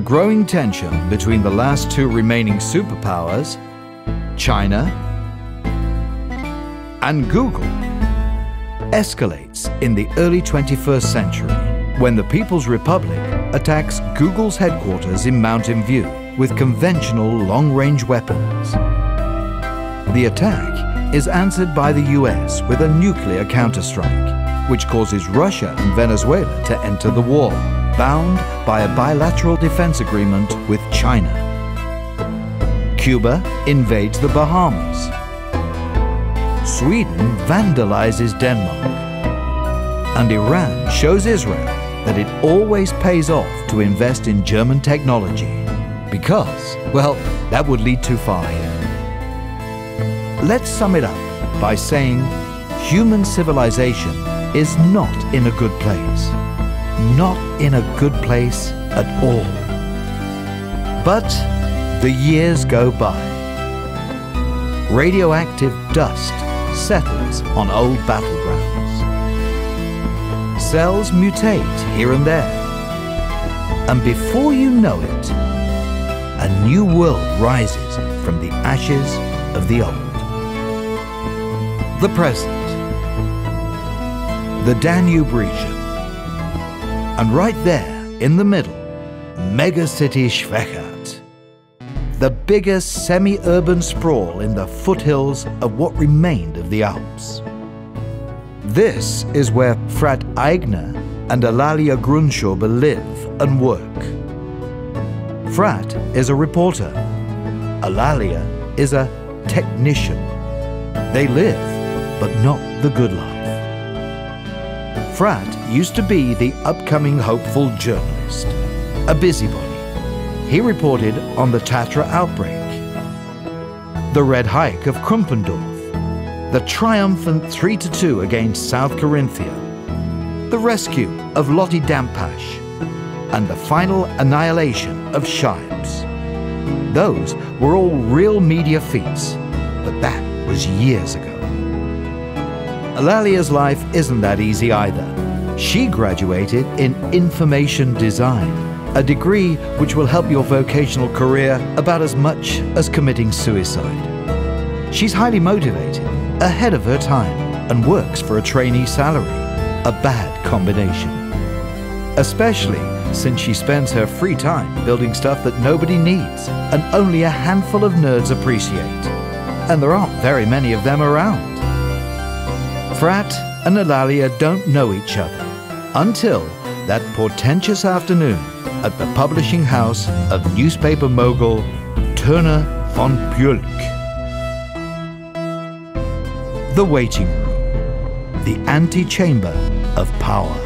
the growing tension between the last two remaining superpowers, China and Google, escalates in the early 21st century when the People's Republic attacks Google's headquarters in Mountain View with conventional long-range weapons. The attack is answered by the US with a nuclear counterstrike, which causes Russia and Venezuela to enter the war, bound by a bilateral defense agreement with China. Cuba invades the Bahamas. Sweden vandalizes Denmark. And Iran shows Israel that it always pays off to invest in German technology. Because, well, that would lead too far here. Let's sum it up by saying human civilization is not in a good place. Not in a good place at all. But the years go by. Radioactive dust settles on old battlegrounds. Cells mutate here and there. And before you know it, a new world rises from the ashes of the old. The present. The Danube region. And right there, in the middle, megacity Schwechat. The biggest semi-urban sprawl in the foothills of what remained of the Alps. This is where Frat Eigner and Alalia Grunschauber live and work. Frat is a reporter. Alalia is a technician. They live, but not the good life. Frat used to be the upcoming hopeful journalist, a busybody. He reported on the Tatra outbreak, the red hike of Krumpendorf, the triumphant 3-2 against South Corinthia, the rescue of Lottie Dampash, and the final annihilation of Shibes. Those were all real media feats, but that was years ago. Alalia's life isn't that easy either. She graduated in information design, a degree which will help your vocational career about as much as committing suicide. She's highly motivated, ahead of her time, and works for a trainee salary, a bad combination. Especially since she spends her free time building stuff that nobody needs and only a handful of nerds appreciate. And there aren't very many of them around. Frat and Alalia don't know each other until that portentous afternoon at the publishing house of newspaper mogul Turner von Pulk. The waiting room, the antechamber of power.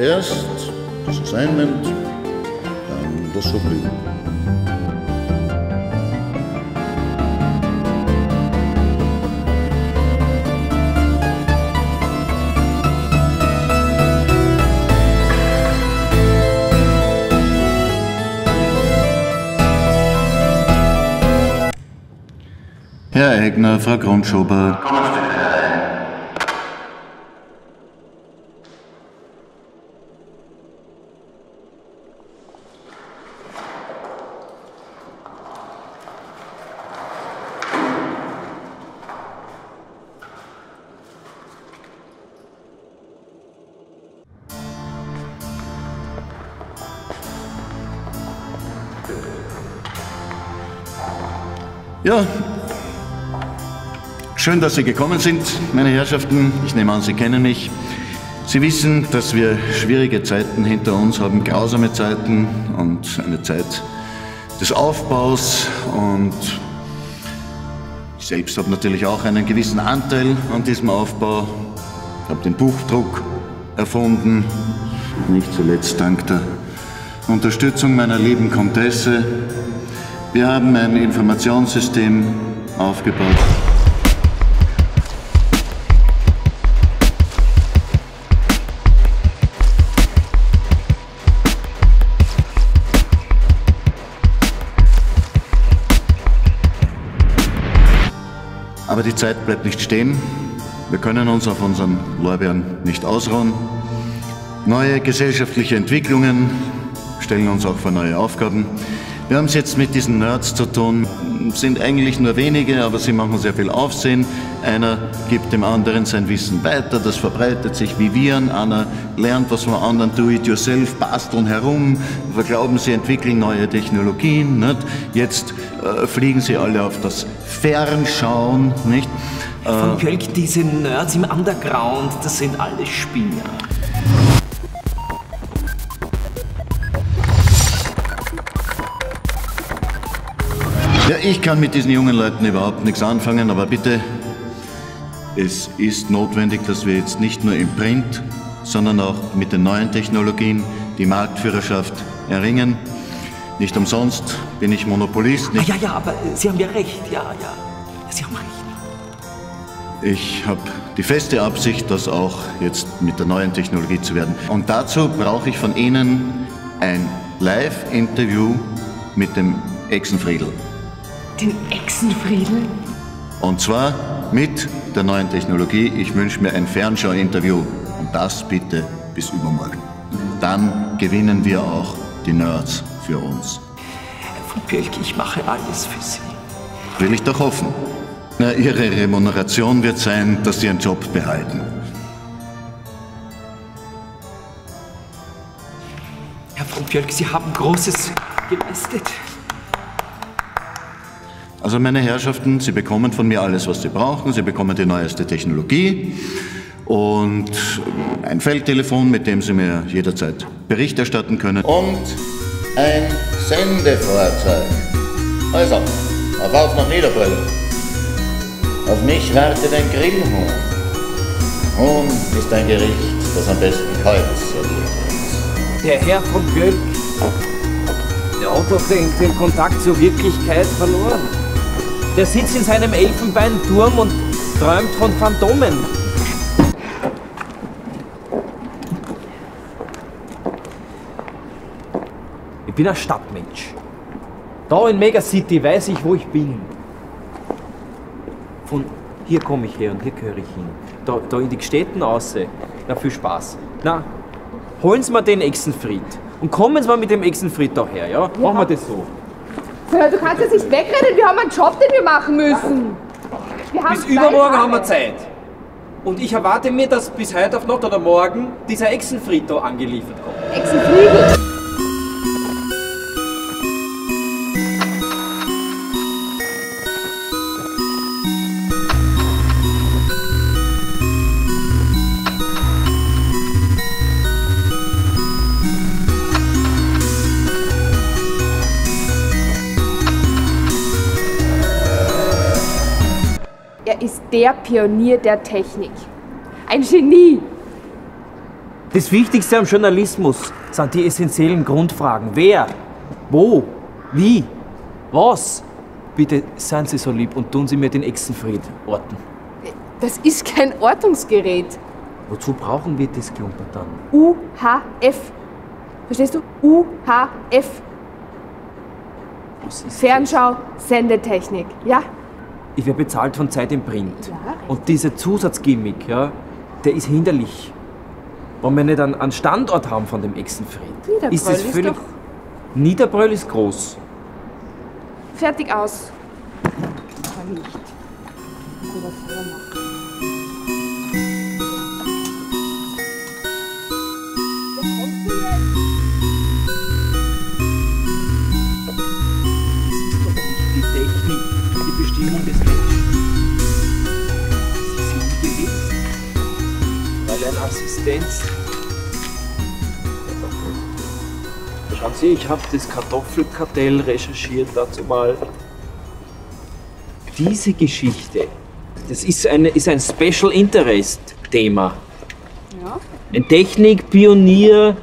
Zuerst das Assignment, dann das Problem. Herr Eigner, Frau Grundschober. Schön, dass Sie gekommen sind, meine Herrschaften. Ich nehme an, Sie kennen mich. Sie wissen, dass wir schwierige Zeiten hinter uns haben, grausame Zeiten und eine Zeit des Aufbaus. Und ich selbst habe natürlich auch einen gewissen Anteil an diesem Aufbau. Ich habe den Buchdruck erfunden, nicht zuletzt dank der Unterstützung meiner lieben Komtesse, wir haben ein Informationssystem aufgebaut. Aber die Zeit bleibt nicht stehen. Wir können uns auf unseren Lorbeeren nicht ausruhen. Neue gesellschaftliche Entwicklungen stellen uns auch vor neue Aufgaben. Wir haben es jetzt mit diesen Nerds zu tun, sind eigentlich nur wenige, aber sie machen sehr viel Aufsehen. Einer gibt dem anderen sein Wissen weiter, das verbreitet sich wie Viren. Einer lernt was vom anderen, do it yourself, basteln herum, glauben sie entwickeln neue Technologien. Nicht? Jetzt äh, fliegen sie alle auf das Fernschauen. Nicht? Von Kölk, diese Nerds im Underground, das sind alle Spinner. Ich kann mit diesen jungen Leuten überhaupt nichts anfangen, aber bitte, es ist notwendig, dass wir jetzt nicht nur im Print, sondern auch mit den neuen Technologien die Marktführerschaft erringen. Nicht umsonst bin ich Monopolist. Ah, ja, ja, aber Sie haben ja recht, ja, ja. Sie haben recht. Ich habe die feste Absicht, das auch jetzt mit der neuen Technologie zu werden. Und dazu brauche ich von Ihnen ein Live-Interview mit dem Echsenfriedel. Den Echsenfriedel? Und zwar mit der neuen Technologie. Ich wünsche mir ein Fernschau-Interview. Und das bitte bis übermorgen. Dann gewinnen wir auch die Nerds für uns. Herr von Pirch, ich mache alles für Sie. Will ich doch hoffen. Na, Ihre Remuneration wird sein, dass Sie Ihren Job behalten. Herr von Pirch, Sie haben Großes geleistet. Also meine Herrschaften, Sie bekommen von mir alles, was Sie brauchen. Sie bekommen die neueste Technologie und ein Feldtelefon, mit dem Sie mir jederzeit Bericht erstatten können. Und ein Sendefahrzeug. Also, auf auf nach Niederbrüll. Auf mich wartet ein Grillhuhn. Huhn ist ein Gericht, das am besten kalt serviert wird. Der Herr von Gölk, der hat doch den, den Kontakt zur Wirklichkeit verloren. Der sitzt in seinem Elfenbeinturm und träumt von Phantomen. Ich bin ein Stadtmensch. Da in Megacity weiß ich, wo ich bin. Von hier komme ich her und hier gehöre ich hin. Da, da in die Städten aussehen. Na, viel Spaß. Na, holen Sie mir den Echsenfried. Und kommen Sie mal mit dem Echsenfried daher, ja? Machen wir das so. Du kannst jetzt nicht wegrennen, wir haben einen Job, den wir machen müssen. Wir haben Bis übermorgen haben wir. Zeit. Und ich erwarte mir, dass bis heute auf Nacht oder morgen dieser Echsenfried da angeliefert kommt. Echsenfriedel. Der Pionier der Technik. Ein Genie. Das Wichtigste am Journalismus sind die essentiellen Grundfragen. Wer? Wo? Wie? Was? Bitte seien Sie so lieb und tun Sie mir den Echsenfried orten. Das ist kein Ortungsgerät. Wozu brauchen wir das Klumper dann? UHF. Verstehst du? UHF. Fernschau, Sendetechnik. Ja? Ich werde bezahlt von Zeit im Print. Ja, Und dieser Zusatzgimmick, ja, der ist hinderlich. Wenn wir nicht einen, einen Standort haben von dem Exenfried, Niederbröll ist es ist völlig. doch- Niederbröll ist groß. Fertig aus. Aber nicht. Aber was Menschen. Sie sind gewiss, weil ein Assistenz. Schauen Sie, ich habe das Kartoffelkartell recherchiert dazu mal. Diese Geschichte, das ist, eine, ist ein Special Interest Thema. Ja. Ein Technikpionier,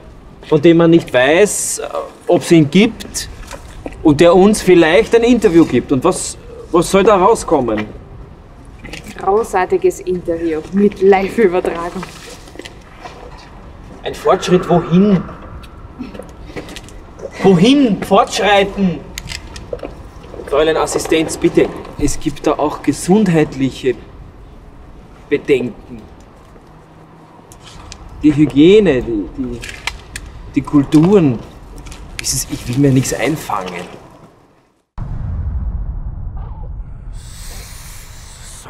von dem man nicht weiß, ob es ihn gibt und der uns vielleicht ein Interview gibt. Und was, was soll da rauskommen? Großartiges Interview mit Live-Übertragung. Ein Fortschritt wohin? Wohin? Fortschreiten! Fräulein Assistenz, bitte. Es gibt da auch gesundheitliche Bedenken. Die Hygiene, die, die, die Kulturen. Ich will mir nichts einfangen. So.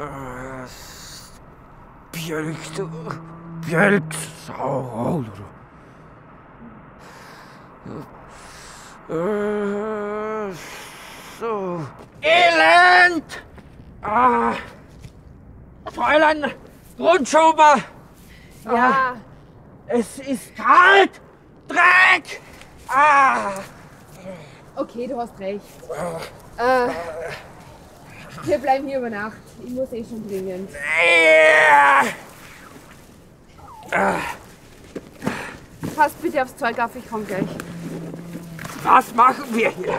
Äh, Björk, so. Äh, so. Elend! Ah. Fräulein Grundschuber, Ja, es ist kalt! Dreck! Ah. okay, du hast recht. Äh, wir bleiben hier über Nacht. Ich muss eh schon dringend. Ja. Pass bitte aufs Zeug auf, ich komm gleich. Was machen wir hier?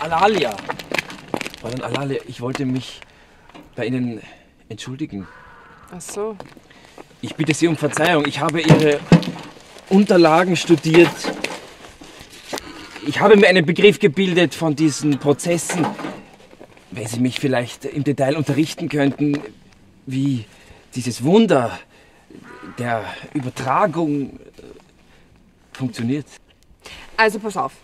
Alalia. Fräulein Alalia, ich wollte mich bei Ihnen entschuldigen. Ach so. Ich bitte Sie um Verzeihung. Ich habe Ihre Unterlagen studiert. Ich habe mir einen Begriff gebildet von diesen Prozessen. Wenn Sie mich vielleicht im Detail unterrichten könnten, wie dieses Wunder der Übertragung äh, funktioniert. Also pass auf.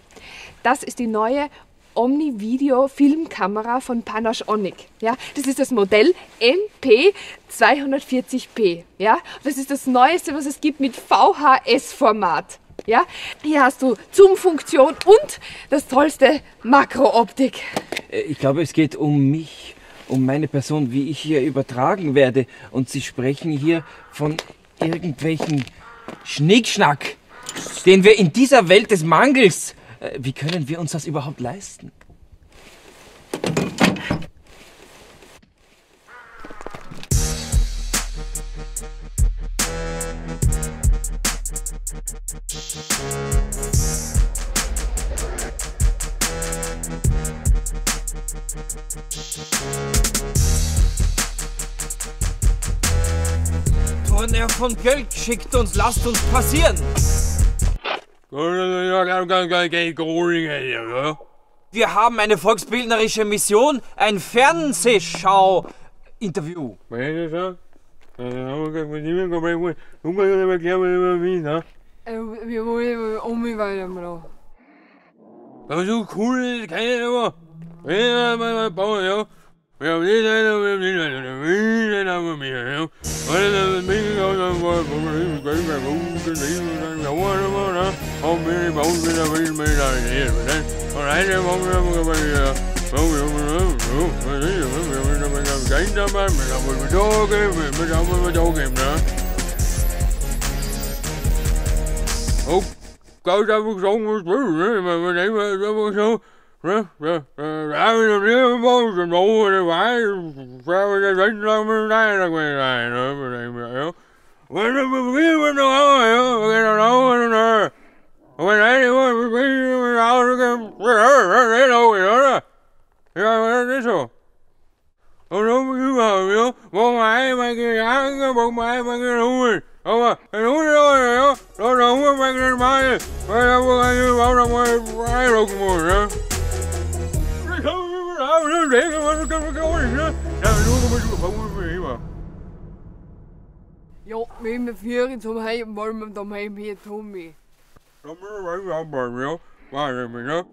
Das ist die neue Omni-Video-Filmkamera von Panasonic. Ja, das ist das Modell MP240p. Ja, das ist das neueste, was es gibt mit VHS-Format. Ja, hier hast du Zoom-Funktion und das tollste Makrooptik. Äh, Ich glaube, es geht um mich, um meine Person, wie ich hier übertragen werde. Und Sie sprechen hier von irgendwelchen Schnickschnack, den wir in dieser Welt des Mangels. Äh, Wie können wir uns das überhaupt leisten? Turner von Kölk schickt uns, lasst uns passieren. Wir haben eine volksbildnerische Mission, ein Fernsehschau-Interview. Wir wollen um weiter, Also cool, keine Nummer. Ja, mal, mal bauen, ja. Wir haben nicht eine, wir haben nicht eine, wir haben nicht eine, ja. Weil das ist mega, dann war es, wo wir hin, gehen wir, wo wir hin, Gott, hab ich gesagt, was will, ne? Wir nehmen einfach so, ne? Ja, ja, haben wir noch nie gebaut, und wo wir waren, wir das Recht lang mit rein, rein, ne? Wir nehmen, ja. Wenn wir wir noch haben, ja, wir gehen noch haben, ne? Und wenn eine Woche, wir gehen nach Hause, wir gehen, oder? Ja, das ist so. Und dann müssen wir, ja, wo wir einmal gegangen, wo wir einmal geholt. Aber, ein Hund, ja, da haben wir mal gemacht, weil da wo ich überhaupt noch mal reinrucken muss, ne? Ich kann mir mal auf, ne? Ich kann mir gar nicht, ne? Ja, nur mal so, warum wir immer. Ja, wir haben vier zum Heim, wollen wir daheim hier tun. Da müssen wir mal anbauen, ja? Warte mal, ne?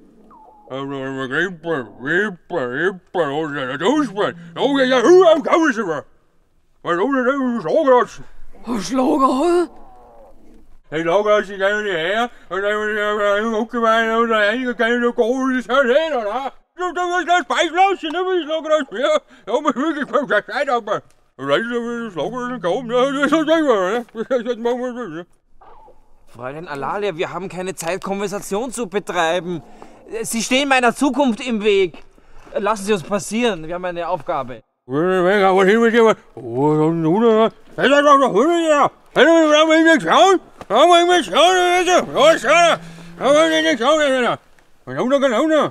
Also, wenn wir Grippe, Grippe, Grippe, oder das Ausbrechen. Oh, ja, ja, hör auf, komm ich immer. Weil du nicht so gerade Hast du Schlager, Ik loop als je naar de heer, en dan moet je ook bij en dan heen, dan kan je de kool eens gaan heen, hè? Zo, dan is dat spijsloos, en dan moet je slokken als weer. Ja, maar ik heb ook dat zijn dan maar. Weet je, dan slokken en komen, ja, zeker, hè? Dat moet we doen, hè? Fräulein Alalia, wir haben keine Zeit, Konversation zu betreiben. Sie stehen meiner Zukunft im Weg. Lassen Sie uns passieren, wir haben eine Aufgabe. Để ra con hủy đi nha. Để nó ra bên cái sổ. Ở bên cái sổ đi chứ. Rồi sổ nè. Ở bên cái sổ đây nè. Mày đủ nó cái đủ nữa.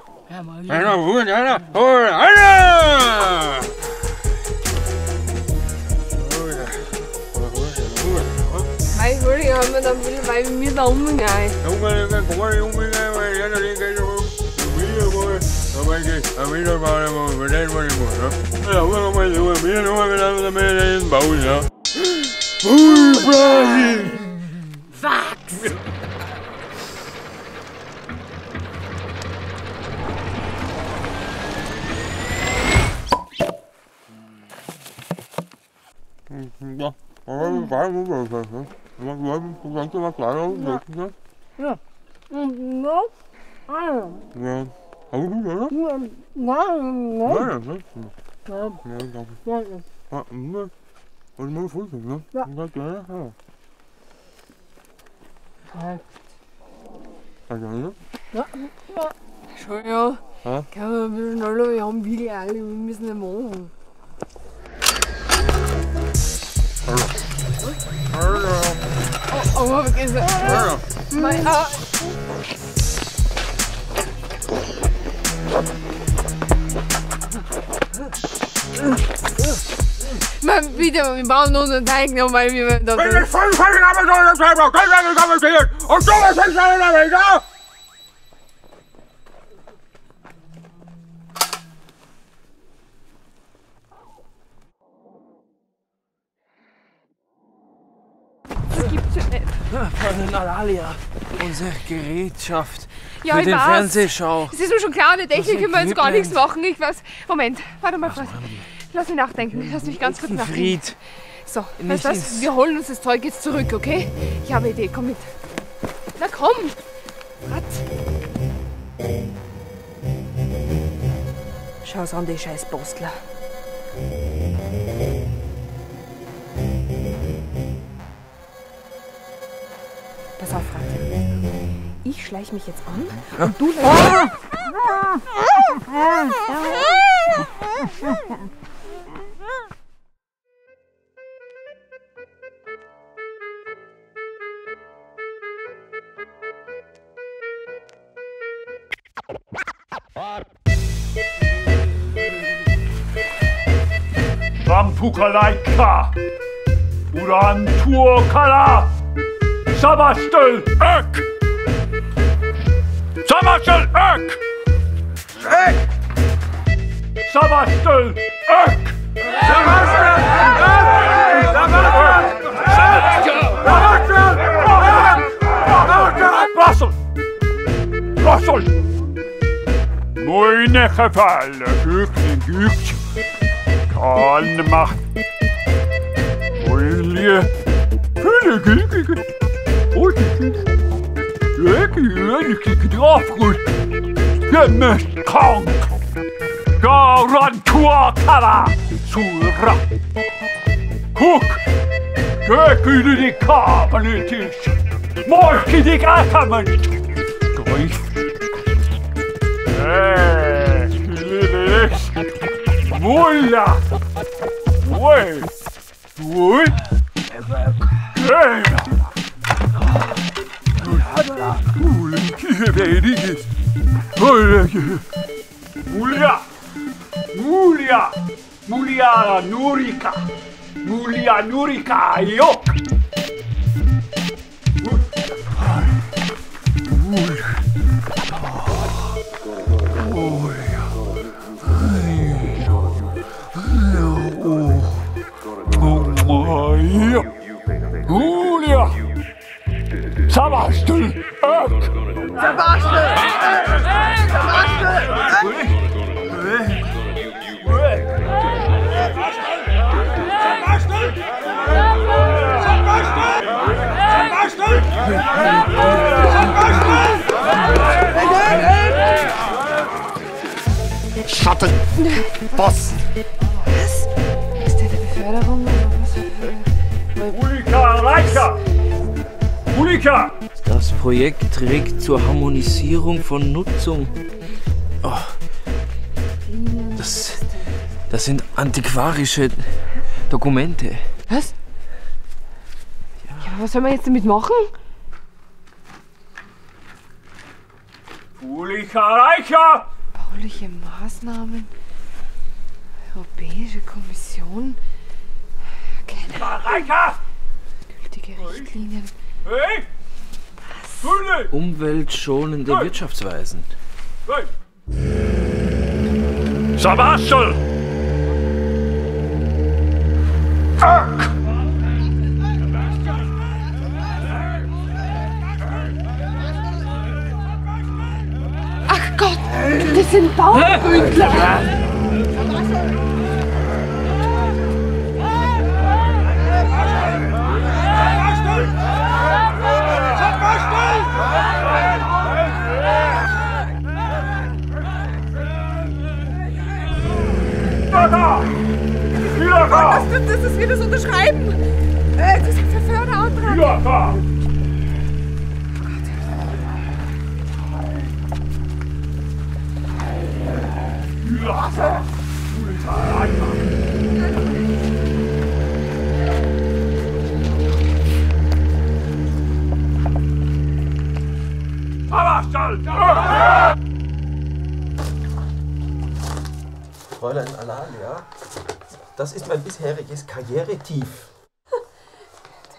Mày nó hủy nó nè. Thôi lại nè. Mày hủy đi hôm nay tao bị bay miếng đông mấy ngày. Đúng rồi, cũng có đi uống miếng ngày. Mày ra đi cái rồi. Không anh chị, em biết đâu bao em mà đến bao nhiêu buổi đó. Bây giờ không anh chị, em biết đâu bao nhiêu năm em đến bầu gì đó. Ui, Brian! Fax! Ja, aber war nur so, ne? Man wollte ganz was kleiner ne? Ja. Ja. Aber gut, oder? Ja, ja, ne? Ja, danke. Ja, ne? Und mal Frühstück, ne? Ja. Ja, ja, ja. Also, ne? Schon ja. Ja? Kann man ein bisschen schneller, wir haben viele alle, wir müssen nicht machen. Oh, aber wir gehen Ja, ja. Mein, ah, Man, bitte, wir brauchen unseren Teig nochmal, wie wir das. Wenn ich fünf Folgen habe, soll ich selber Geld kommentieren. Und bist nicht alle damit, ja? Das gibt's ja nicht. Von Alalia, unsere Gerätschaft Ja, für ich den weiß. Fernsehschau. Es ist mir schon klar, an der Technik können wir jetzt gar Equipment. nichts machen. Ich weiß. Moment, warte mal kurz. Lass mich nachdenken. Lass mich ganz kurz nachdenken. Fried. So, weißt du was? Wir holen uns das Zeug jetzt zurück, okay? Ich habe eine Idee, komm mit. Na komm! Was? Schau's an, die scheiß Postler. Pass auf, Franz. Ich schleich mich jetzt an und du Rampukalaika! Uran Tuokala! Sabastel Ek! Sabastel Ek! Ek! Sabastel Ek! Sabastel Brussels! Moine Gefalle, Hyggeligt, Gygt, Kornmacht, Olje, Pille, Gygt, Odegygt, Ikke, Ikke, Drafrud, Hjemmes, Kong, Garan, Tuakara, Sura, Kuk, Ikke, Ikke, Kabel, Tisch, Morke, Ikke, 몰라. 월 월? 울기베리기. 울기. 물야. 물야. 물야 누리카. 물야 누리카요. 물. Yok! Mulia! Mulia! Sabastel! Ök! Schatten! Was? Ist der der Beförderung was? Reika! Mulika! Das Projekt trägt zur Harmonisierung von Nutzung. Oh. Das, das sind antiquarische Dokumente. Was? Ja, aber was soll man jetzt damit machen? Mulika Reika! Bauliche Maßnahmen? Europäische Kommission? Reika! Gültige Richtlinien? Hey! Hülle! Umweltschonende Wirtschaftsweisen. Hey! Sabastel! Ök! Ach Gott, das sind Bauernbündler! Wieder da! Das ist wir das unterschreiben! Äh, das ist ein Förderantrag! Wieder da! Fräulein Alalia, das ist mein bisheriges Karrieretief.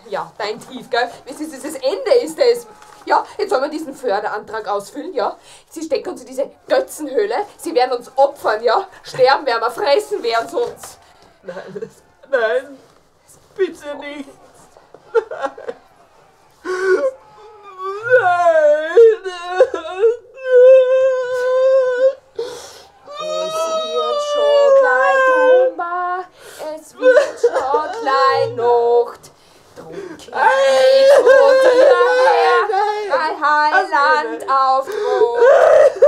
Ja, dein Tief, gell? Das, ist, das Ende ist es. Ja, jetzt sollen wir diesen Förderantrag ausfüllen, ja? Sie stecken uns in diese Götzenhöhle, sie werden uns opfern, ja? Sterben werden wir, fressen werden sie uns. Nein, das, nein, bitte nicht. Es wird schon gleich dummer, es wird schon gleich Nacht. Drum knie vor dir her, mein Heiland auf Brot.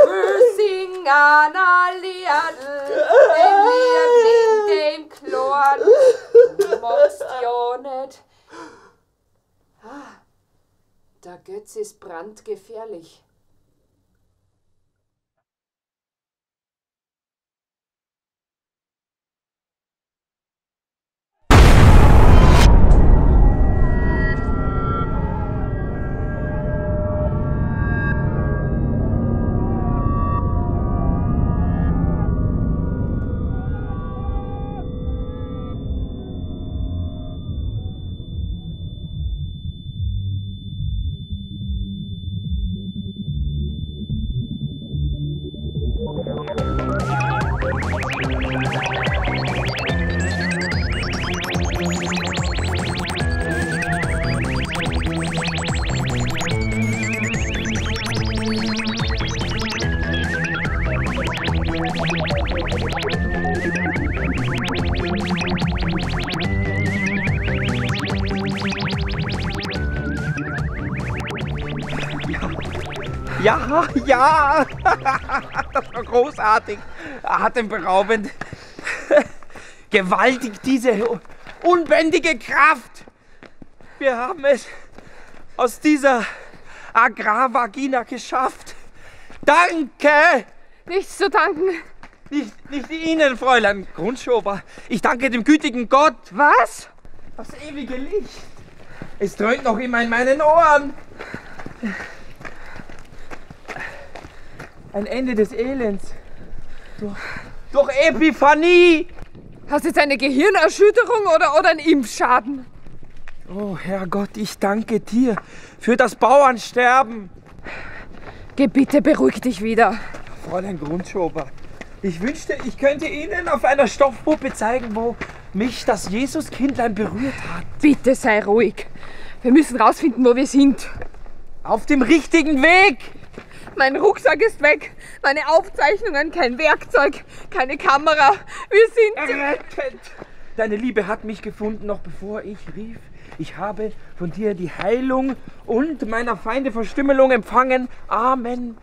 Wir singen ein Liedl, dem Liebling, dem Klorn. Du magst ja nicht. Ah, der Götz ist brandgefährlich. Großartig, atemberaubend. Gewaltig diese unbändige Kraft. Wir haben es aus dieser Agrarvagina geschafft. Danke! Nichts zu danken. Nicht, nicht Ihnen, Fräulein Grundschober. Ich danke dem gütigen Gott. Was? Das ewige Licht. Es dröhnt noch immer in meinen Ohren. Ein Ende des Elends. Durch, durch Epiphanie. Hast du jetzt eine Gehirnerschütterung oder, oder einen Impfschaden? Oh Herrgott, ich danke dir für das Bauernsterben. Geh bitte, beruhig dich wieder. Fräulein Grundschober, ich wünschte, ich könnte Ihnen auf einer Stoffpuppe zeigen, wo mich das Jesuskindlein berührt hat. Bitte sei ruhig. Wir müssen rausfinden, wo wir sind. Auf dem richtigen Weg. Mein Rucksack ist weg. Meine Aufzeichnungen, kein Werkzeug, keine Kamera. Wir sind. Errettet. Deine Liebe hat mich gefunden, noch bevor ich rief. Ich habe von dir die Heilung und meiner Feinde Verstümmelung empfangen. Amen.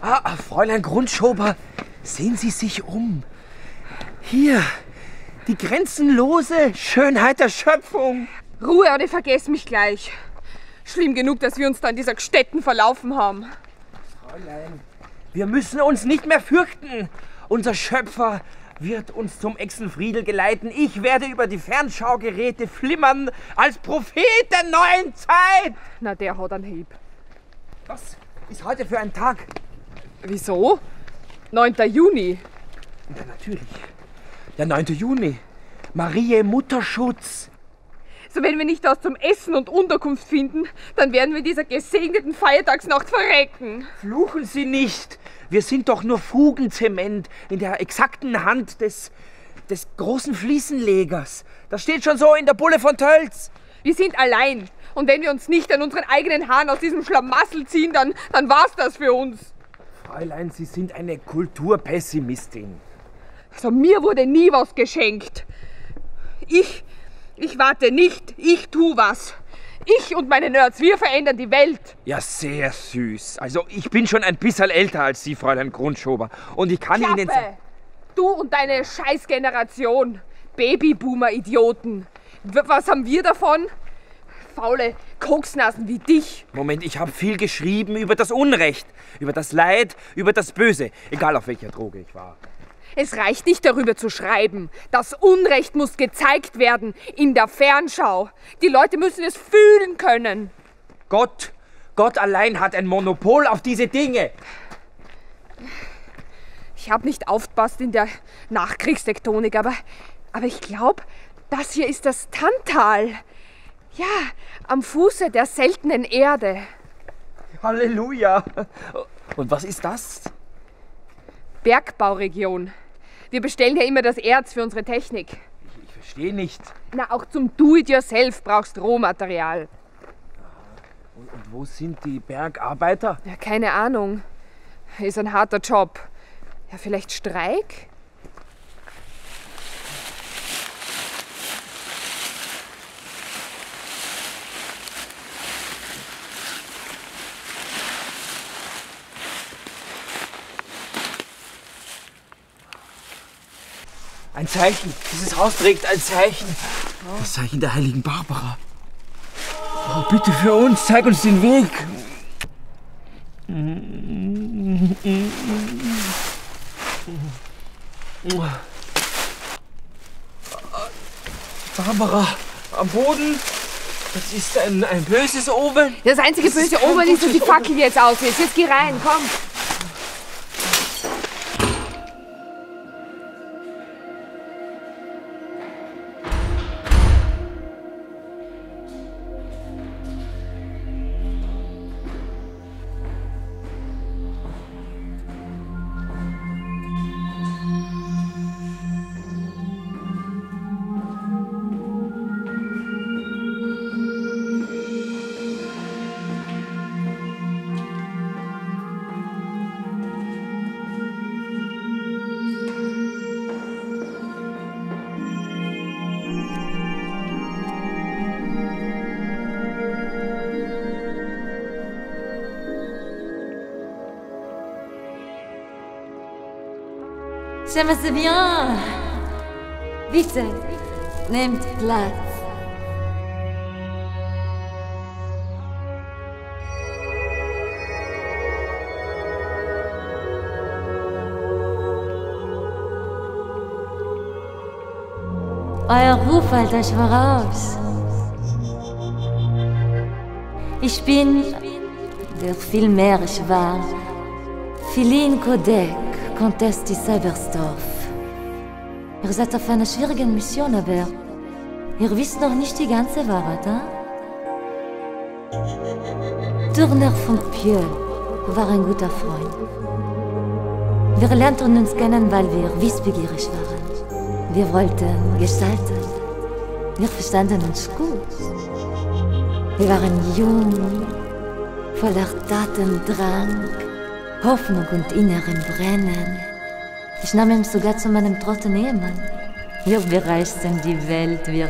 Ah, Fräulein Grundschober, sehen Sie sich um. Hier, die grenzenlose Schönheit der Schöpfung. Ruhe oder vergess mich gleich. Schlimm genug, dass wir uns da in dieser Gstetten verlaufen haben. Fräulein, wir müssen uns nicht mehr fürchten. Unser Schöpfer wird uns zum Echsenfriedel geleiten. Ich werde über die Fernschaugeräte flimmern als Prophet der neuen Zeit. Na, der hat einen Hieb. Was ist heute für ein Tag? Wieso? 9. Juni. Ja, natürlich. Der 9. Juni. Marie Mutterschutz. So, wenn wir nicht was zum Essen und Unterkunft finden, dann werden wir in dieser gesegneten Feiertagsnacht verrecken. Fluchen Sie nicht. Wir sind doch nur Fugenzement in der exakten Hand des, des großen Fliesenlegers. Das steht schon so in der Bulle von Tölz. Wir sind allein. Und wenn wir uns nicht an unseren eigenen Haaren aus diesem Schlamassel ziehen, dann, dann war's das für uns. Fräulein, Sie sind eine Kulturpessimistin. Also mir wurde nie was geschenkt. Ich, ich warte nicht, ich tu was. Ich und meine Nerds, wir verändern die Welt. Ja, sehr süß. Also, ich bin schon ein bisschen älter als Sie, Fräulein Grundschober. Und ich kann Ihnen sagen. Klappe! Du und deine Scheißgeneration. Babyboomer-Idioten. Was haben wir davon? Faule Koksnasen wie dich. Moment, ich habe viel geschrieben über das Unrecht, über das Leid, über das Böse. Egal auf welcher Droge ich war. Es reicht nicht darüber zu schreiben. Das Unrecht muss gezeigt werden in der Fernschau. Die Leute müssen es fühlen können. Gott, Gott allein hat ein Monopol auf diese Dinge. Ich habe nicht aufgepasst in der Nachkriegstektonik, aber, aber ich glaube, das hier ist das Tantal. Ja, am Fuße der seltenen Erde. Halleluja. Und was ist das? Bergbauregion. Wir bestellen ja immer das Erz für unsere Technik. Ich verstehe nicht. Na, auch zum Do-it-yourself brauchst Rohmaterial. Und, und wo sind die Bergarbeiter? Ja, keine Ahnung. Ist ein harter Job. Ja, vielleicht Streik? Ein Zeichen. Dieses Haus trägt ein Zeichen. Das Zeichen der heiligen Barbara. Oh, bitte für uns, zeig uns den Weg. Barbara, am Boden. Das ist ein, ein böses Omen. Das einzige Das böse Omen ist, dass die Fackel jetzt aus ist. Jetzt geh rein, komm. J'aime bien. Bitte, nehmt Platz. Euer Ruf eilt euch voraus. Ich bin, der viel mehr ich war, Philin Kodek, Comtesse Cybersdorf. Ihr seid auf einer schwierigen Mission, aber ihr wisst noch nicht die ganze Wahrheit, hm? Turner von Pieux war ein guter Freund. Wir lernten uns kennen, weil wir wissbegierig waren. Wir wollten gestalten. Wir verstanden uns gut. Wir waren jung, voller Tatendrang, Hoffnung und innerem Brennen. Ich nahm ihn sogar zu meinem drohten Ehemann. Wir bereisten die Welt, wir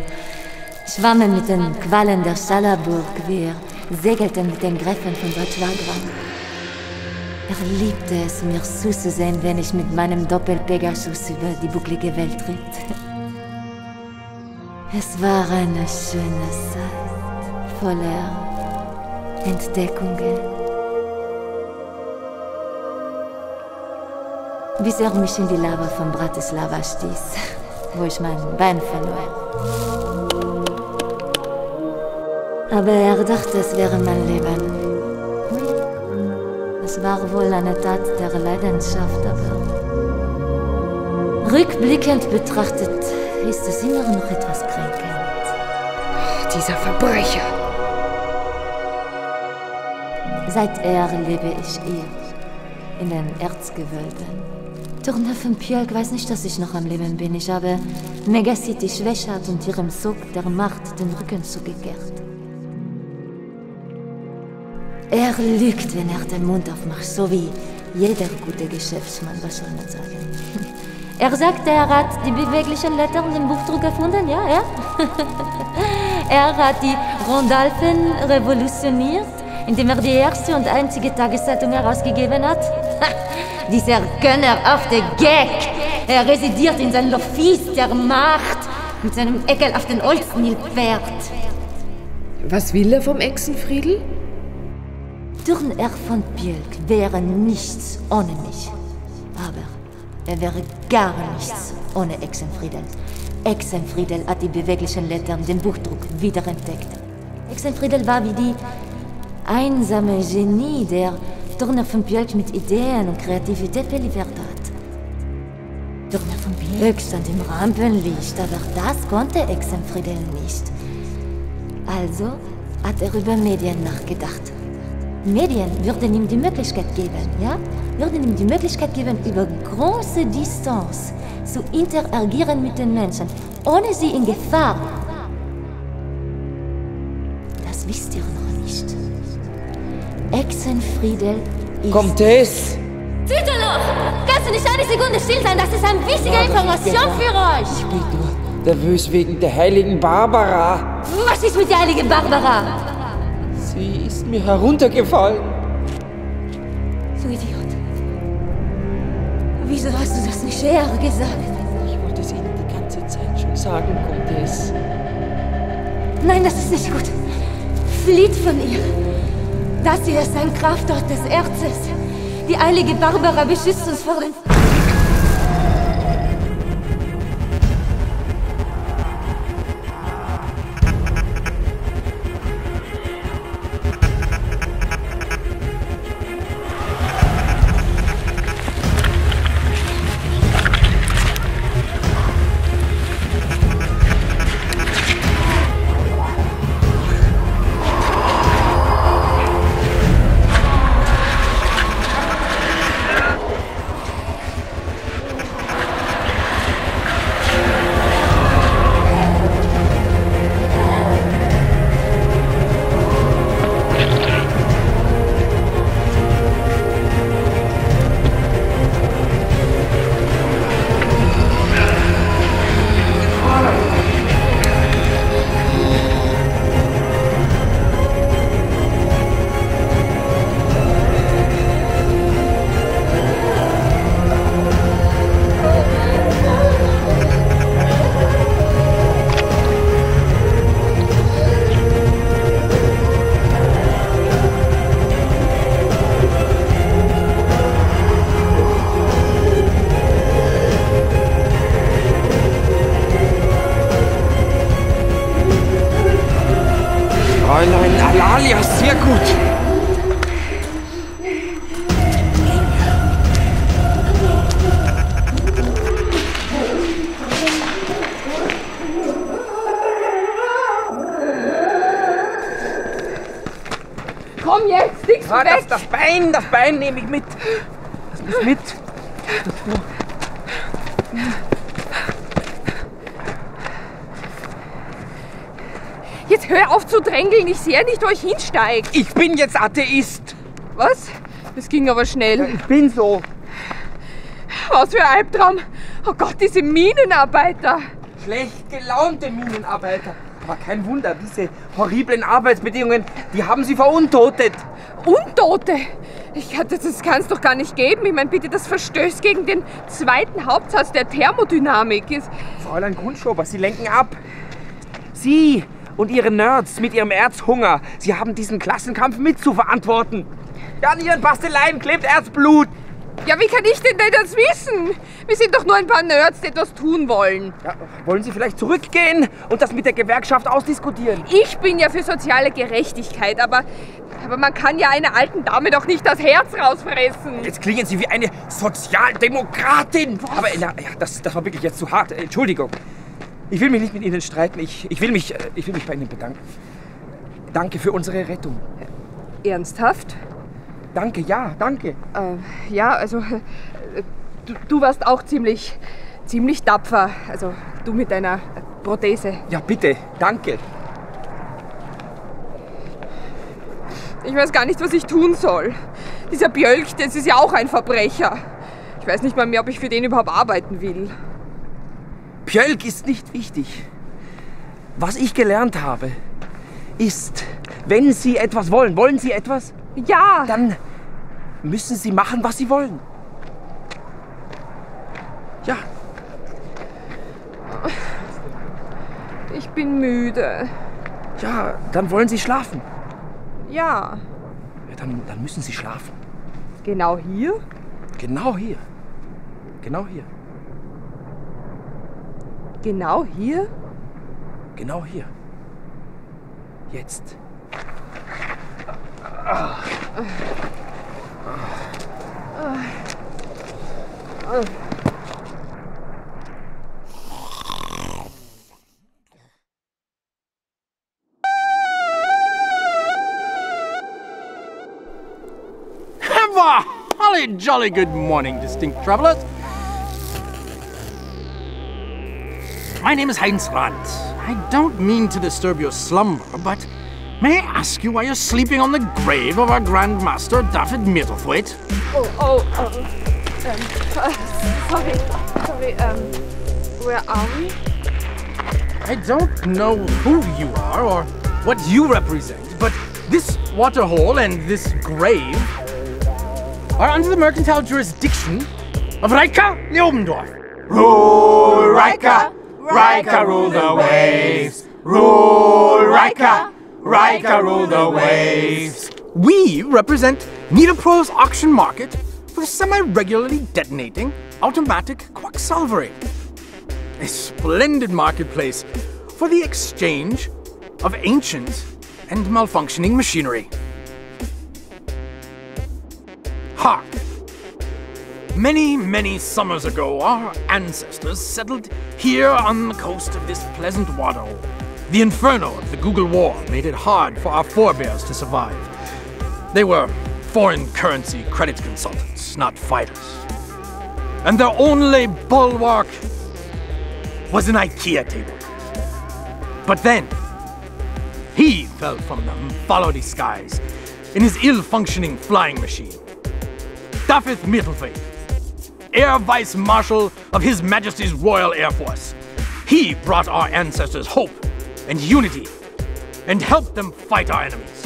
schwammen mit den Qualen der Schalaburg, wir segelten mit den Gräfen von Wagram. Er liebte es, mir zuzusehen, wenn ich mit meinem Doppel-Pegasus über die bucklige Welt ritt. Es war eine schöne Zeit, voller Entdeckungen. Bis er mich in die Lava von Bratislava stieß, wo ich mein Bein verlor. Aber er dachte, es wäre mein Leben. Es war wohl eine Tat der Leidenschaft, aber rückblickend betrachtet ist es immer noch etwas kränkend. Dieser Verbrecher. Seither lebe ich hier, in den Erzgewölben. Turner von Pjörg weiß nicht, dass ich noch am Leben bin. Ich habe Megacity Schwächert und ihrem Sog der Macht den Rücken zugekehrt. Er lügt, wenn er den Mund aufmacht, so wie jeder gute Geschäftsmann, was soll man sagen. Er sagt, er hat die beweglichen Lettern im Buchdruck erfunden, ja, er? er hat die Rondalfen revolutioniert, indem er die erste und einzige Tageszeitung herausgegeben hat. Dieser Gönner auf der Gag! Er residiert in seinem Lofis der Macht mit seinem ekelhaften Oldsnilpferd. Was will er vom Echsenfriedel? Turner von Björk wäre nichts ohne mich. Aber er wäre gar nichts ohne Exenfriedel. Exenfriedel hat die beweglichen Lettern, den Buchdruck, wiederentdeckt. Exenfriedel war wie die einsame Genie, der Turner von Björk mit Ideen und Kreativität beliefert hat. Birne von Bieck stand im Rampenlicht, aber das konnte Exenfriedel nicht. Also hat er über Medien nachgedacht. Medien würden ihm die Möglichkeit geben, ja? Würden ihm die Möglichkeit geben, über große Distanz zu interagieren mit den Menschen, ohne sie in Gefahr. Exenfriedel ist... Comtesse! Noch! Kannst du nicht eine Sekunde still sein? Das ist eine wichtige Information für euch! Ich bin nur nervös wegen der heiligen Barbara. Was ist mit der heiligen Barbara? Sie ist mir heruntergefallen. Du Idiot. Wieso hast du das nicht eher gesagt? Ich wollte es Ihnen die ganze Zeit schon sagen, Comtesse. Nein, das ist nicht gut. Flieht von ihr. Das hier ist ein Kraftort des Erzes. Die heilige Barbara beschützt uns vor den... mit. Das muss mit. Jetzt hör auf zu drängeln, ich sehe nicht, wo ich hinsteig. Ich bin jetzt Atheist. Was? Das ging aber schnell. Ich bin so. Was für ein Albtraum. Oh Gott, diese Minenarbeiter. Schlecht gelaunte Minenarbeiter. Aber kein Wunder, diese horriblen Arbeitsbedingungen, die haben sie veruntotet. Untote. Ich, das, das kann es doch gar nicht geben. Ich meine, bitte, das verstößt gegen den zweiten Hauptsatz der Thermodynamik. Ist, Fräulein Grundschober, Sie lenken ab. Sie und Ihre Nerds mit ihrem Erzhunger, Sie haben diesen Klassenkampf mit zu verantworten. Ja, an Ihren Basteleien klebt Erzblut. Ja, wie kann ich denn das wissen? Wir sind doch nur ein paar Nerds, die etwas tun wollen. Ja, wollen Sie vielleicht zurückgehen und das mit der Gewerkschaft ausdiskutieren? Ich bin ja für soziale Gerechtigkeit, aber, aber man kann ja einer alten Dame doch nicht das Herz rausfressen. Jetzt klingen Sie wie eine Sozialdemokratin. Aber na, ja, das, das war wirklich jetzt zu hart. Entschuldigung. Ich will mich nicht mit Ihnen streiten. Ich, ich, will, mich, äh, ich will mich bei Ihnen bedanken. Danke für unsere Rettung. Ernsthaft? Danke, ja, danke. Äh, ja, also äh, du, du warst auch ziemlich, ziemlich tapfer. Also du mit deiner Prothese. Ja, bitte, danke. Ich weiß gar nicht, was ich tun soll. Dieser Bjölk, das ist ja auch ein Verbrecher. Ich weiß nicht mal mehr, ob ich für den überhaupt arbeiten will. Pjölk ist nicht wichtig. Was ich gelernt habe, ist, wenn Sie etwas wollen, wollen Sie etwas, Ja, dann müssen Sie machen, was Sie wollen. Ja, ich bin müde. ja, dann wollen Sie schlafen. Ja, Ja, dann, dann müssen Sie schlafen. genau hier? Genau hier. Genau hier. Genau hier? Genau hier. Jetzt. Have a holly jolly good morning, distinct travelers. My name is Heinz Brandt. I don't mean to disturb your slumber, but may I ask you why you're sleeping on the grave of our Grand Master, David Mittelthwaite? Oh, oh, oh. Um, uh, sorry, sorry, um, where are we? I don't know who you are or what you represent, but this waterhole and this grave are under the mercantile jurisdiction of Reika Leobendorf. Rule, Riker! Riker, rule the waves! Rule, Riker! Riker, rule the waves! We represent Niederpro's auction market for semi-regularly detonating automatic quacksalvery. A splendid marketplace for the exchange of ancient and malfunctioning machinery. Hark! Many, many summers ago, our ancestors settled here on the coast of this pleasant waterhole. The inferno of the Google War made it hard for our forebears to survive. They were foreign currency credit consultants, not fighters. And their only bulwark was an IKEA table. But then, he fell from the Mfalodi skies in his ill-functioning flying machine. David Mittelfeld, Air Vice Marshal of His Majesty's Royal Air Force. He brought our ancestors hope and unity and help them fight our enemies.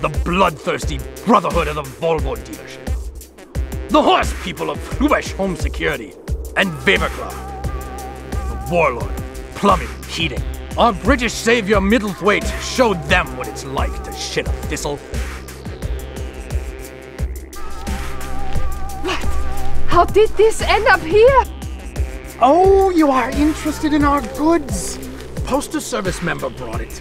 The bloodthirsty brotherhood of the Volvo dealership. The horse people of Hlubesh Home Security and Weberklar. The warlord of plumbing and heating. Our British savior Middlethwaite showed them what it's like to shit a thistle. What? How did this end up here? Oh, you are interested in our goods. Postal Service member brought it.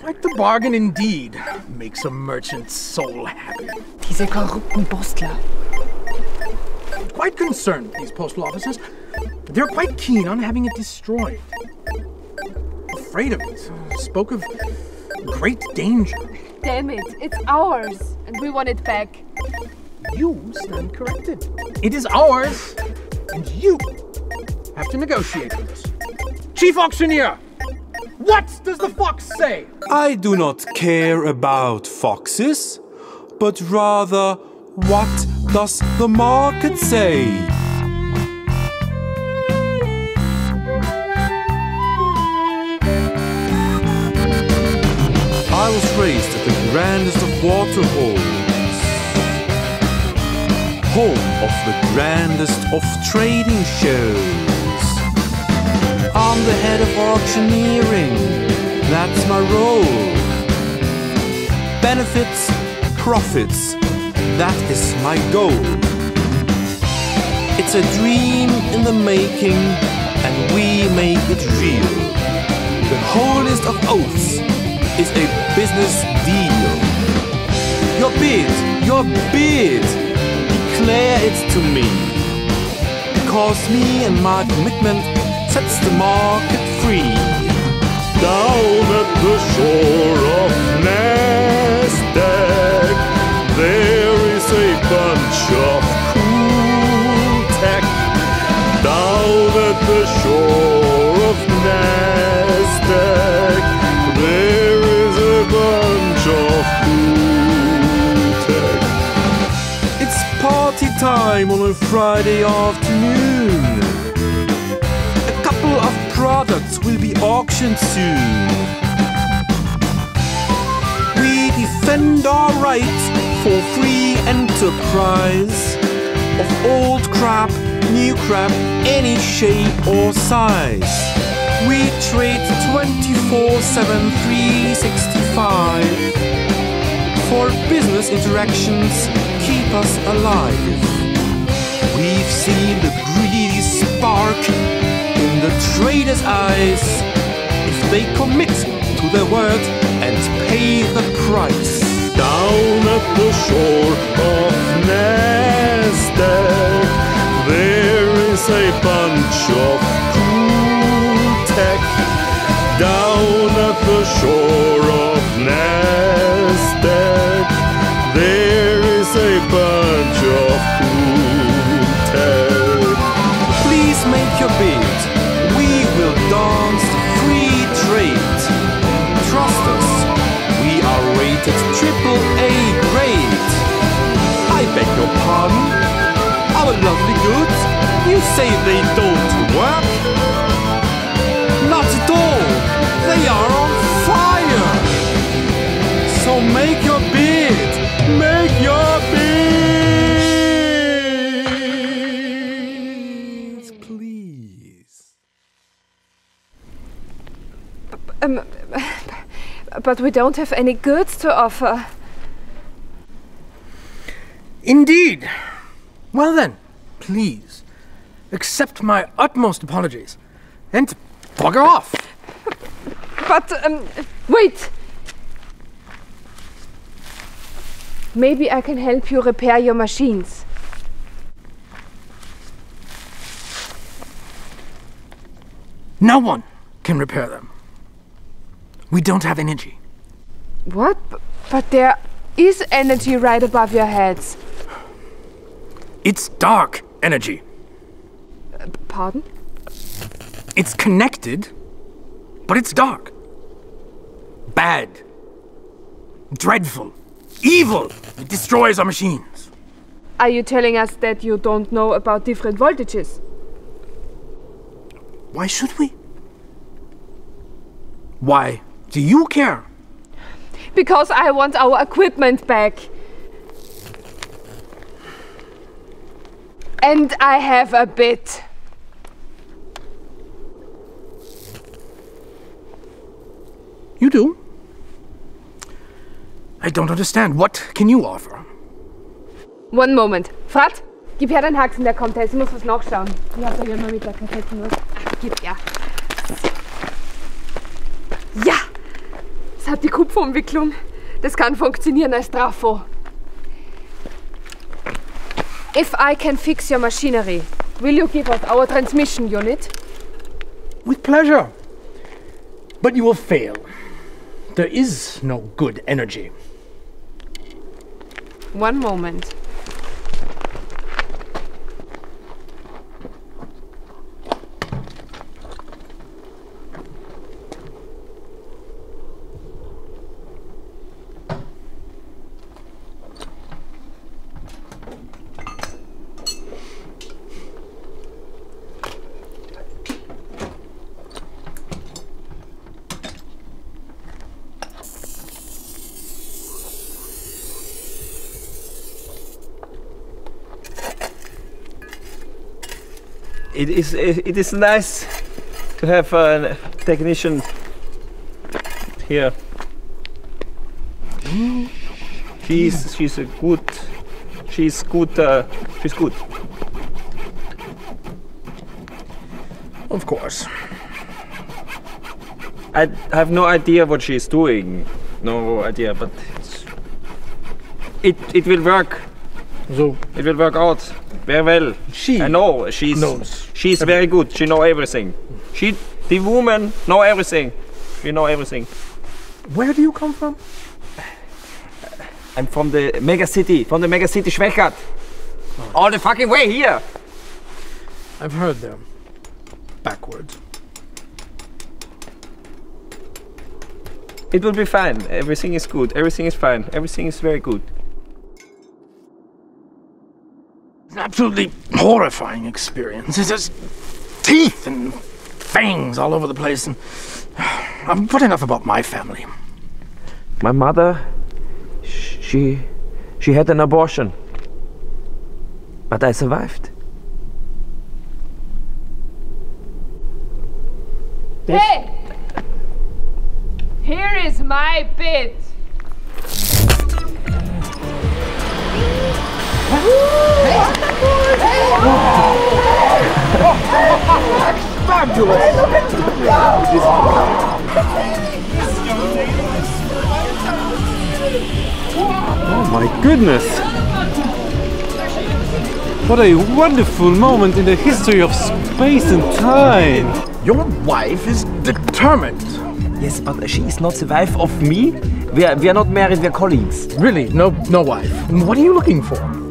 Quite the bargain indeed. Makes a merchant's soul happy. Diese korrupten Postler. Quite concerned, these postal offices. They're quite keen on having it destroyed. Afraid of it. Spoke of great danger. Damn it, it's ours, and we want it back. You stand corrected. It is ours, and you have to negotiate with us. Chief Auctioneer, what does the fox say? I do not care about foxes, but rather what does the market say? I was raised at the grandest of waterholes, home of the grandest of trading shows. I'm the head of auctioneering, that's my role. Benefits, profits, that is my goal. It's a dream in the making, and we make it real. The holiest of oaths is a business deal. Your bid, your bid, declare it to me. Because me and my commitment sets the market free. Down at the shore of Nasdaq, there is a bunch of cool tech. Down at the shore of Nasdaq, there is a bunch of cool tech. It's party time on a Friday afternoon. Products will be auctioned soon. We defend our rights for free enterprise of old crap, new crap, any shape or size. We trade 24 7 365 for business interactions keep us alive. We've seen the greedy spark the traders' eyes if they commit to their word and pay the price. Down at the shore of Nasdaq, there is a bunch of cool tech. Down at the shore of Nasdaq, there is a bunch of cool tech. Please make your bid. We will dance free trade. Trust us, we are rated triple A grade. I beg your pardon? Our lovely goods? You say they don't work? Not at all. They are on fire. So make but we don't have any goods to offer. Indeed. Well then, please, accept my utmost apologies and bugger off. But, um, wait! Maybe I can help you repair your machines. No one can repair them. We don't have energy. What? But there is energy right above your heads. It's dark energy. Pardon? It's connected, but it's dark. Bad. Dreadful. Evil. It destroys our machines. Are you telling us that you don't know about different voltages? Why should we? Why do you care? Because I want our equipment back. And I have a bit. You do? I don't understand. What can you offer? One moment. Frat, gib her den Haxen, der kommt her. Sie muss was nachschauen. Ich hab da hier mal mit der Kassettenlust. Ach, gib her. Ja! Hat die Kupferumwicklung. Das kann funktionieren als Trafo. If I can fix your machinery, will you give us our transmission unit? With pleasure. But you will fail. There is no good energy. One moment. It is it is nice to have a technician here. She's she's a good she's good uh, she's good. Of course. I have no idea what she's doing. No idea, but it's, it it will work. So It will work out very well. She I know she's knows she's very good. She know everything. She the woman know everything. She know everything. where do you come from? I'm from the mega city, from the mega city Schwechat. All the fucking way here. I've heard them. Backwards. It will be fine. Everything is good. Everything is fine. Everything is very good. It's an absolutely horrifying experience. It's just teeth and fangs all over the place. And I'm put enough about my family. My mother, she, she had an abortion, but I survived. Hey! Here is my bit. Oh my goodness! What a wonderful moment in the history of space and time! Your wife is determined. Yes, but she is not the wife of me. We are, we are not married, we are colleagues. Really? No, no wife. What are you looking for?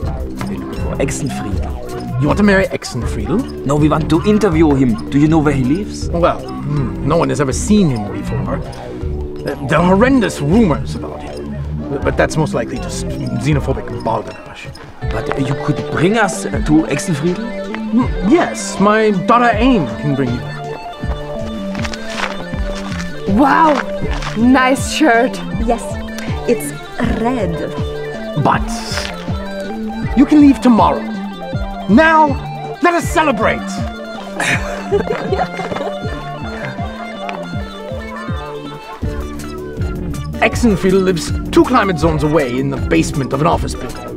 For Exenfriedel. You want to marry Exenfriedel? No, we want to interview him. Do you know where he lives? Well, hmm, no one has ever seen him before. Uh, There are horrendous rumors about him. But that's most likely just xenophobic balderdash. But you could bring us to Exenfriedel? Hmm, Yes, my daughter Aim can bring you there. Wow, nice shirt. Yes, it's red. But you can leave tomorrow. Now, let us celebrate. Exenfield lives two climate zones away in the basement of an office building.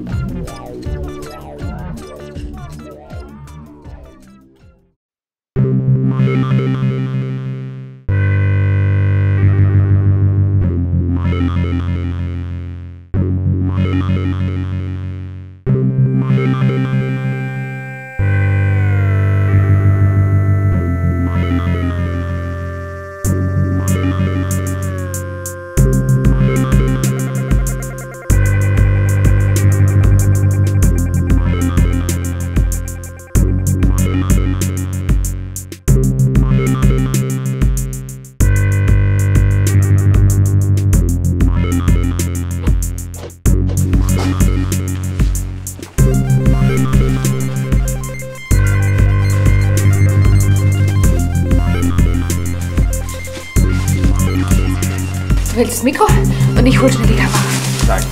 Das Mikro und ich hol schnell die Kamera. Danke.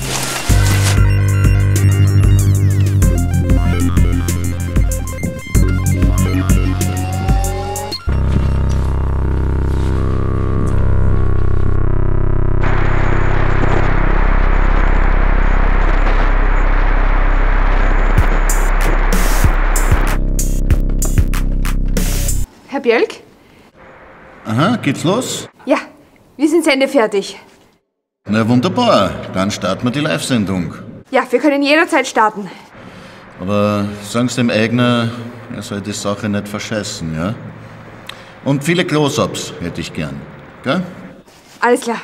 Herr Björk? Aha, geht's los? Ja, wir sind sendefertig. Na wunderbar, dann starten wir die Live-Sendung. Ja, wir können jederzeit starten. Aber sagen Sie dem Eigner, er soll die Sache nicht verscheißen, ja? Und viele Close-Ups hätte ich gern, gell? Alles klar.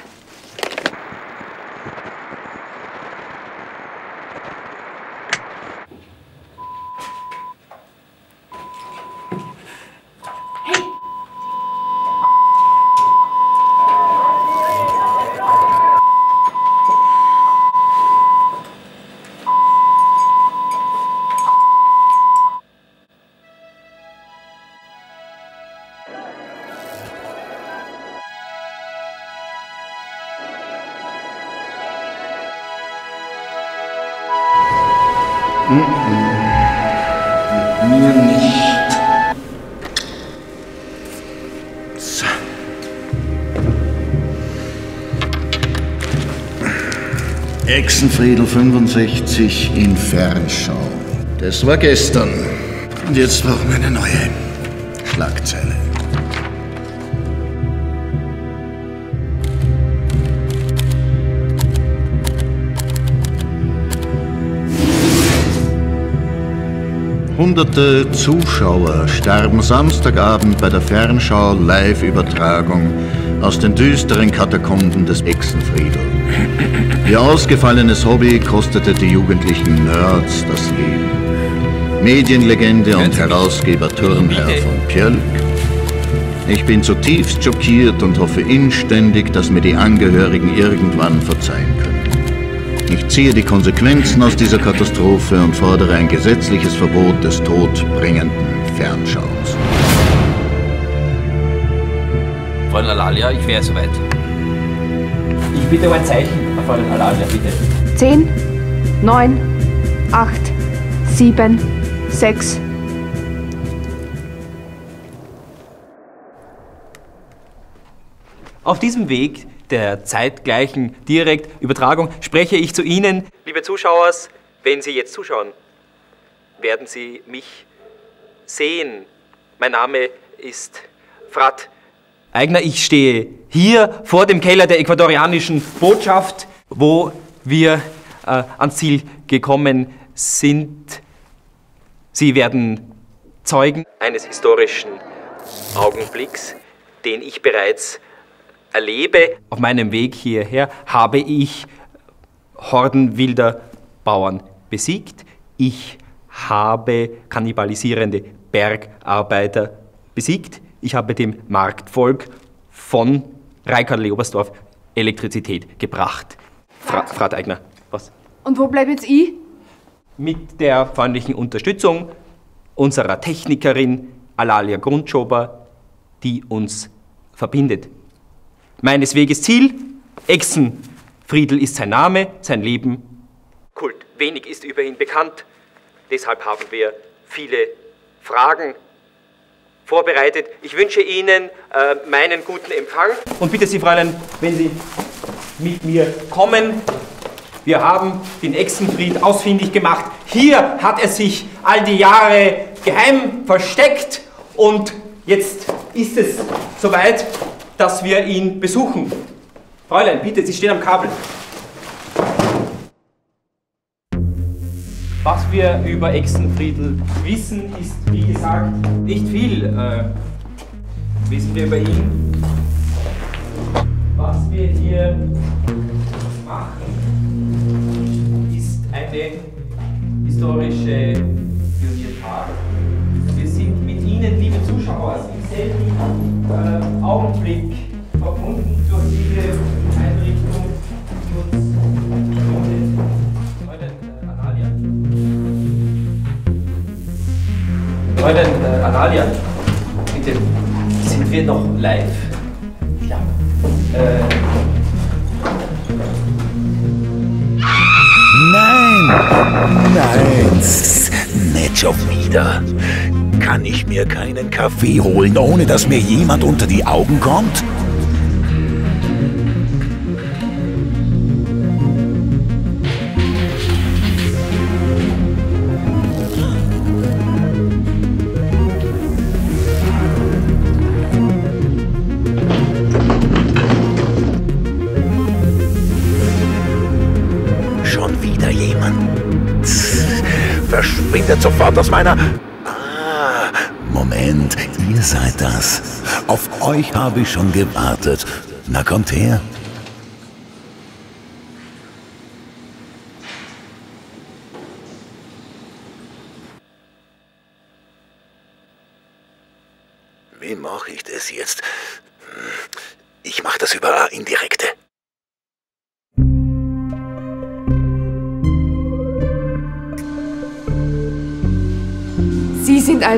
Echsenfriedel 65 in Fernschau. Das war gestern. Und jetzt brauchen wir eine neue Schlagzeile. Hunderte Zuschauer starben Samstagabend bei der Fernschau Live-Übertragung aus den düsteren Katakomben des Echsenfriedel. Ihr ausgefallenes Hobby kostete die jugendlichen Nerds das Leben. Medienlegende und Herausgeber Turnherr von Pjölk. Ich bin zutiefst schockiert und hoffe inständig, dass mir die Angehörigen irgendwann verzeihen. Ich ziehe die Konsequenzen aus dieser Katastrophe und fordere ein gesetzliches Verbot des todbringenden Fernschauens. Fräulein Alalia, ich wäre soweit. Ich bitte um ein Zeichen, Fräulein Alalia, bitte. 10, 9, 8, 7, 6. Auf diesem Weg der zeitgleichen Direktübertragung spreche ich zu Ihnen, liebe Zuschauer, wenn Sie jetzt zuschauen, werden Sie mich sehen. Mein Name ist Frat Eigner. Ich stehe hier vor dem Keller der ecuadorianischen Botschaft, wo wir äh, ans Ziel gekommen sind. Sie werden Zeugen eines historischen Augenblicks, den ich bereits erlebe. Auf meinem Weg hierher habe ich Horden wilder Bauern besiegt. Ich habe kannibalisierende Bergarbeiter besiegt. Ich habe dem Marktvolk von Reikal-Leobersdorf Elektrizität gebracht. Fra Frau Eigner, was? Und wo bleib jetzt ich? Mit der freundlichen Unterstützung unserer Technikerin Alalia Grundschober, die uns verbindet. Meines Weges Ziel, Echsenfriedel ist sein Name, sein Leben Kult. Wenig ist über ihn bekannt. Deshalb haben wir viele Fragen vorbereitet. Ich wünsche Ihnen äh, meinen guten Empfang und bitte Sie, Fräulein, wenn Sie mit mir kommen. Wir haben den Echsenfried ausfindig gemacht. Hier hat er sich all die Jahre geheim versteckt und jetzt ist es soweit, dass wir ihn besuchen. Fräulein, bitte, Sie stehen am Kabel. Was wir über Echsenfriedel wissen, ist wie gesagt nicht viel. Äh, wissen wir über ihn. Was wir hier machen, ist eine historische Pioniertag. Wir sind mit Ihnen, liebe Zuschauer, selben äh, Augenblick verbunden durch diese Einrichtung, die uns. Fräulein äh, Analia. Äh, Analia, bitte, sind wir noch live? Ja. Äh, Nein, nein, nicht schon wieder. Kann ich mir keinen Kaffee holen, ohne dass mir jemand unter die Augen kommt? Schon wieder jemand? Verschwindet sofort aus meiner... Moment, ihr seid das. Auf euch habe ich schon gewartet. Na kommt her.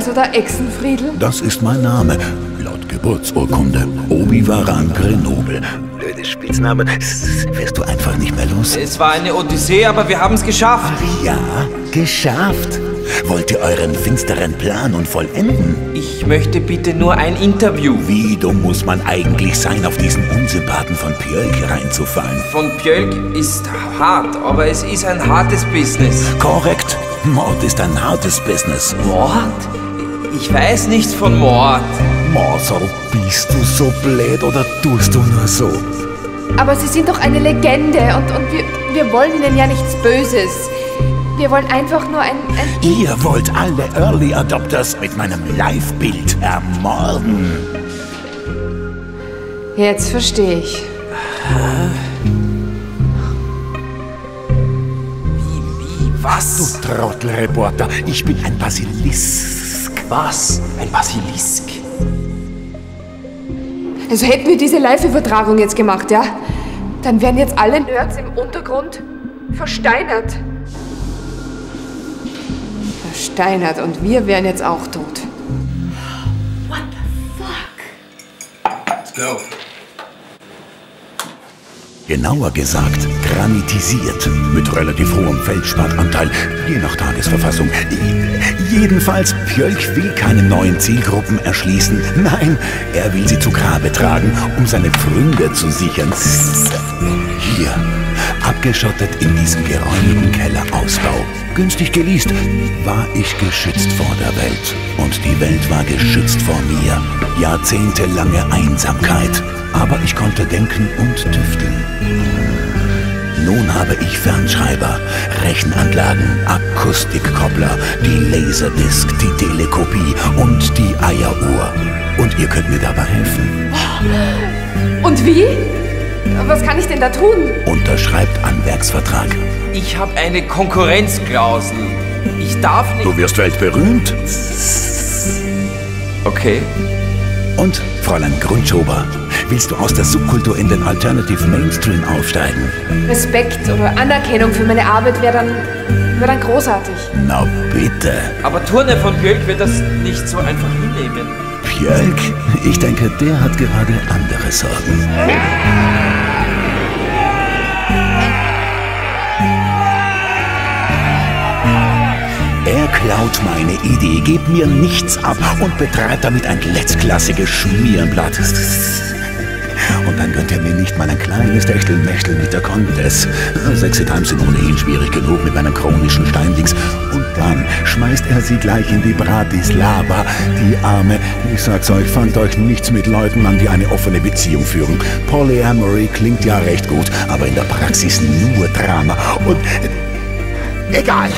Also der Echsenfriedel? Das ist mein Name. Laut Geburtsurkunde. Obi-Waran Grenoble. Blöde Spitzname. Wirst du einfach nicht mehr los? Es war eine Odyssee, aber wir haben es geschafft. Ja, geschafft. Wollt ihr euren finsteren Plan nun vollenden? Ich möchte bitte nur ein Interview. Wie dumm muss man eigentlich sein, auf diesen Unsympathen von Pjölk reinzufallen? Von Pjölk ist hart, aber es ist ein hartes Business. Korrekt. Mord ist ein hartes Business. Mord? Ich weiß nichts von Mord. Morsel, bist du so blöd oder tust du nur so? Aber Sie sind doch eine Legende und, und wir, wir wollen Ihnen ja nichts Böses. Wir wollen einfach nur ein, ein Ihr wollt alle Early Adopters mit meinem Live-Bild ermorden. Jetzt verstehe ich. Was? Du Trottelreporter, ich bin ein Basilisk. Was? Ein Basilisk? Also hätten wir diese Live-Übertragung jetzt gemacht, ja? Dann wären jetzt alle Nerds im Untergrund versteinert. Versteinert und wir wären jetzt auch tot. Let's go. Genauer gesagt, granitisiert, mit relativ hohem Feldspatanteil, je nach Tagesverfassung. Jedenfalls, Pjölk will keine neuen Zielgruppen erschließen. Nein, er will sie zu Grabe tragen, um seine Pfründe zu sichern. Hier, abgeschottet in diesem geräumigen Kellerausbau. Günstig geleast, war ich geschützt vor der Welt. Und die Welt war geschützt vor mir. Jahrzehntelange Einsamkeit. Aber ich konnte denken und tüfteln. Nun habe ich Fernschreiber, Rechenanlagen, Akustikkoppler, die Laserdisc, die Telekopie und die Eieruhr. Und ihr könnt mir dabei helfen. Und wie? Was kann ich denn da tun? Unterschreibt Anwerksvertrag. Ich habe eine Konkurrenzklausel. Ich darf nicht. Du wirst weltberühmt. Okay. Und, Fräulein Grundschober, willst du aus der Subkultur in den Alternative Mainstream aufsteigen? Respekt oder Anerkennung für meine Arbeit wäre dann, wär dann großartig. Na bitte. Aber Turner von Björk wird das nicht so einfach hinnehmen. Björk, ich denke, der hat gerade andere Sorgen. Er klaut meine Idee, gibt mir nichts ab und betreibt damit ein letztklassiges Schmierenblatt. Und dann gönnt er mir nicht mal ein kleines Techtelmechtel mit der Condes. Sexy Times sind ohnehin schwierig genug mit meinem chronischen Steindings. Und dann schmeißt er sie gleich in die Bratislava. Die Arme, ich sag's euch, fangt euch nichts mit Leuten an, die eine offene Beziehung führen. Polyamory klingt ja recht gut, aber in der Praxis nur Drama. Und egal.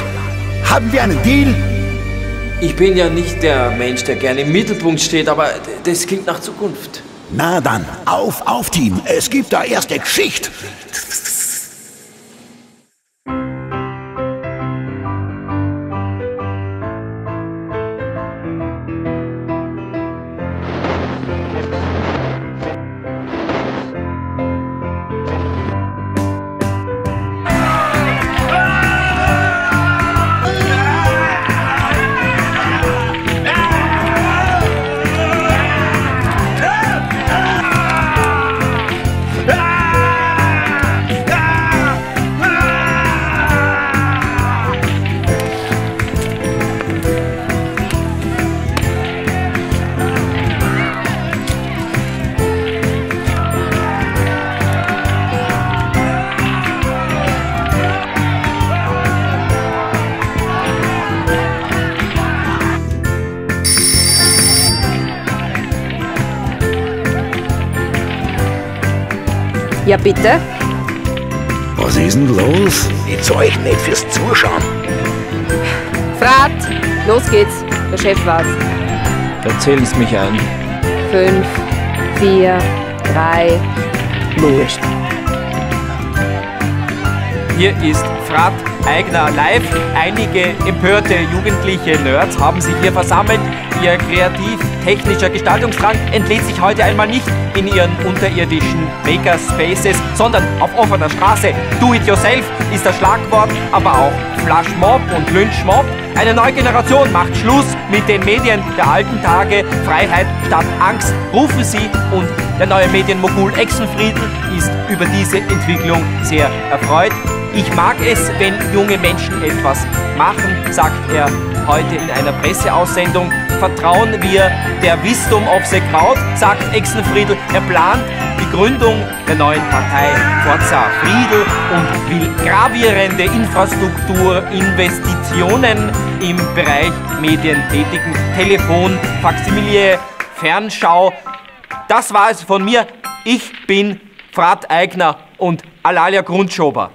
Haben wir einen Deal? Ich bin ja nicht der Mensch, der gerne im Mittelpunkt steht, aber das klingt nach Zukunft. Na dann, auf, auf, Team. Es gibt da erste Geschichte. Ja, bitte? Was ist denn los? Ich zeug nicht fürs Zuschauen. Frat, los geht's. Der Chef war's. Erzählen Sie mich ein. Fünf, vier, drei, Wurscht. Hier ist Frat Eigner live. Einige empörte jugendliche Nerds haben sich hier versammelt. Ihr kreativ-technischer Gestaltungsdrang entlädt sich heute einmal nicht in ihren unterirdischen Makerspaces, sondern auf offener Straße. Do it yourself ist das Schlagwort, aber auch Flashmob und Lynchmob. Eine neue Generation macht Schluss mit den Medien der alten Tage. Freiheit statt Angst rufen sie und der neue Medienmogul Exenfriedel ist über diese Entwicklung sehr erfreut. Ich mag es, wenn junge Menschen etwas machen, sagt er heute in einer Presseaussendung. Vertrauen wir der Wisdom of the Crowd, sagt Exenfriedel. Er plant die Gründung der neuen Partei Forza Friedel und will gravierende Infrastrukturinvestitionen im Bereich Medien tätigen. Telefon, Faximilie, Fernschau. Das war es von mir. Ich bin Frat Eigner und Alalia Grundschober.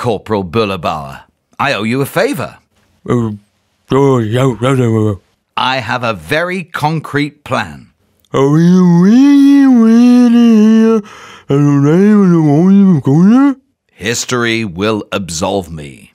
Corporal Bullabauer. I owe you a favour. I have a very concrete plan. Are you really, really History will absolve me.